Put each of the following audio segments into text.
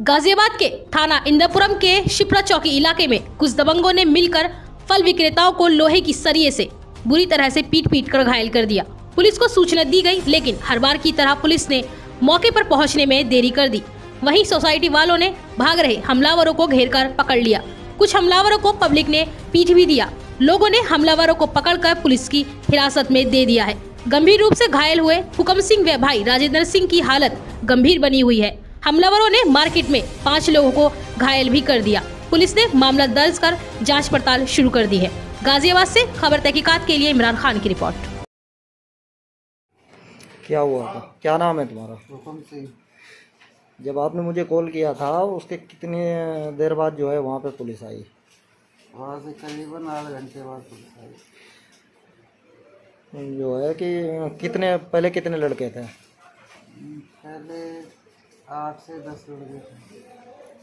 गाजियाबाद के थाना इंद्रपुरम के शिप्रा चौकी इलाके में कुछ दबंगों ने मिलकर फल विक्रेताओं को लोहे की सरिये से बुरी तरह से पीट पीट कर घायल कर दिया। पुलिस को सूचना दी गई, लेकिन हर बार की तरह पुलिस ने मौके पर पहुँचने में देरी कर दी। वहीं सोसाइटी वालों ने भाग रहे हमलावरों को घेर कर पकड़ लिया। कुछ हमलावरों को पब्लिक ने पीट भी दिया। लोगों ने हमलावरों को पकड़कर पुलिस की हिरासत में दे दिया है। गंभीर रूप से घायल हुए हुकम सिंह व भाई राजेंद्र सिंह की हालत गंभीर बनी हुई है। हमलावरों ने मार्केट में पाँच लोगों को घायल भी कर दिया। पुलिस ने मामला दर्ज कर जाँच पड़ताल शुरू कर दी है। गाजियाबाद से खबर तहकीकात के लिए इमरान खान की रिपोर्ट। क्या हुआ? था क्या नाम है तुम्हारा? जब आपने मुझे कॉल किया था उसके कितने देर बाद जो है वहाँ पे पुलिस आई? वहाँ से करीबन आधे घंटे बाद पुलिस आई। जो है कि कितने पहले कितने लड़के थे? पहले आठ से दस लड़के थे।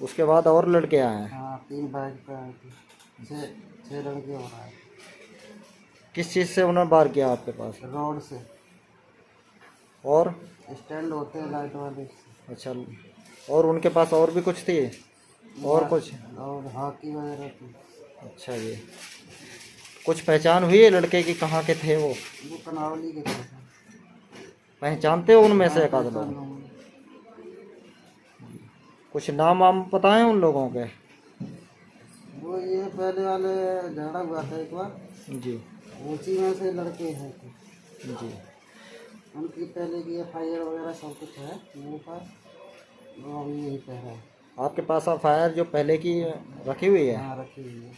उसके बाद और लड़के आए हैं? हाँ तीन बाइक पे आए थे। छः छः लड़के हो रहा है किस चीज़ से उन्होंने बार किया आपके पास? रोड से। और? स्टैंड होते हैं लाइट वाले। अच्छा और उनके पास और भी कुछ थी? और कुछ? और हॉकी वगैरह थी। अच्छा जी। कुछ पहचान हुई है लड़के की कहाँ के थे वो? वो कनावली के थे। पहचानते हो उनमें से एक आध लोग? कुछ नाम वाम पता है उन लोगों के? वो ये पहले वाले झगड़ा हुआ था एक बार। जी। ऊँची में से लड़के हैं। जी। उनकी पहले की एफ़ आई आर वगैरह सब कुछ है मेरे पास। वो अभी यहीं पे है। आपके पास एफ़ आई आर जो पहले की रखी हुई है? यहाँ रखी हुई है।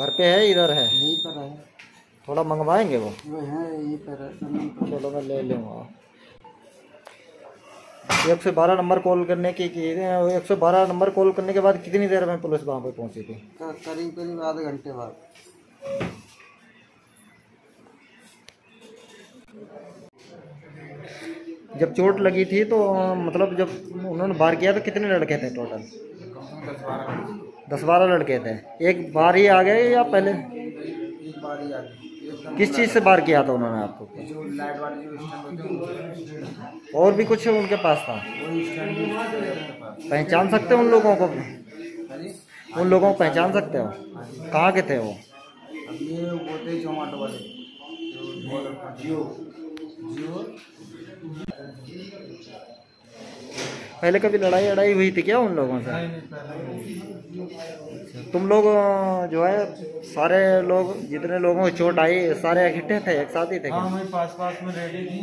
घर पे है इधर है? यहीं पर है। थोड़ा मंगवाएँगे वो? वो है यहीं पर है। चलो मैं ले लूँगा। एक सौ बारह नंबर कॉल करने की एक सौ बारह नंबर कॉल करने के बाद कितनी देर में पुलिस वहाँ पे पहुँची थी? करीब करीब आधे घंटे बाद। जब चोट लगी थी तो मतलब जब उन्होंने बार किया तो कितने लड़के थे टोटल दस बारह लड़के थे। एक बार ही आ गए या पहले? एक बार ही आ एकदम किस चीज़ से बार किया था उन्होंने आपको? और भी कुछ उनके पास था? पहचान सकते हो उन लोगों को? उन लोगों को पहचान सकते हो? कहाँ के थे वो? जियो जियो पहले कभी लड़ाई लड़ाई हुई थी क्या उन लोगों से? नहीं नहीं पहले तुम लोग जो है सारे लोग जितने लोगों को चोट आई सारे इकट्ठे थे एक साथ ही थे हाँ? मैं पास पास में रेडी थी।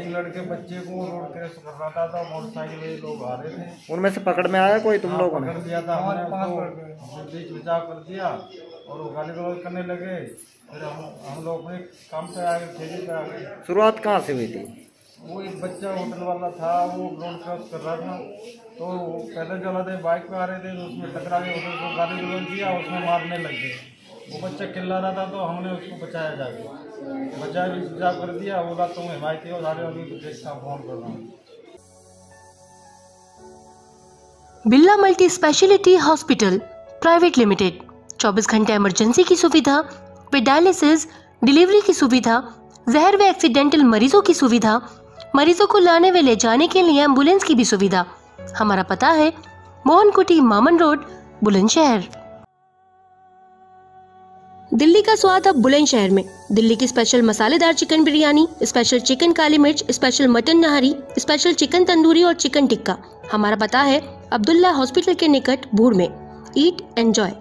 एक लड़के बच्चे को रोड क्रॉस कर रहा था तो मोटरसाइकिल में लोग आ रहे थे। उनमें से पकड़ में आया कोई तुम लोगों ने? पकड़ लिया था हमने उसको। बीच बचाव कर दिया और वो गाली गलौज करने लगे। फिर हम हम लोग अपने काम पे आ गए। शुरुआत कहाँ से हुई थी? वो एक बच्चा होटल वाला था, वो रोड क्रॉस कर रहा था। तो पैदल चला थे, बाइक पे आ रहे थे तो उसमें टकरा के उधर को गाली गलौज किया उसमें मारने लग गए। वो बच्चा चिल्ला रहा था तो हमने उसको बचाया जाके। बचा भी बचाव कर दिया बोला तुम हिमायती हो सारे अभी देखता फ़ोन कर रहा हूँ। Birla multi speciality hospital private limited. 24 घंटे इमरजेंसी की सुविधा विद डायलिसिस डिलीवरी की सुविधा, जहर व एक्सीडेंटल मरीजों की सुविधा मरीजों को लाने व ले जाने के लिए एंबुलेंस की भी सुविधा। हमारा पता है मोहन कुटी मामन रोड, बुलंदशहर। दिल्ली का स्वाद अब बुलंदशहर में। दिल्ली की स्पेशल मसालेदार चिकन बिरयानी स्पेशल चिकन काली मिर्च special mutton nahari special chicken tandoori और चिकन टिक्का। हमारा पता है, अब्दुल्ला हॉस्पिटल के निकट भूड़ में। Eat enjoy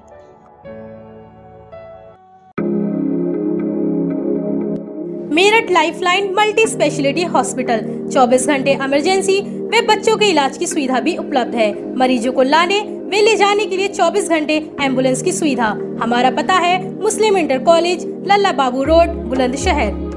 Meerut lifeline multi speciality hospital 24 घंटे इमरजेंसी व बच्चों के इलाज की सुविधा भी उपलब्ध है। मरीजों को लाने वे ले जाने के लिए 24 घंटे एंबुलेंस की सुविधा। हमारा पता है Muslim inter college Lalla Babu road, Bulandshahr.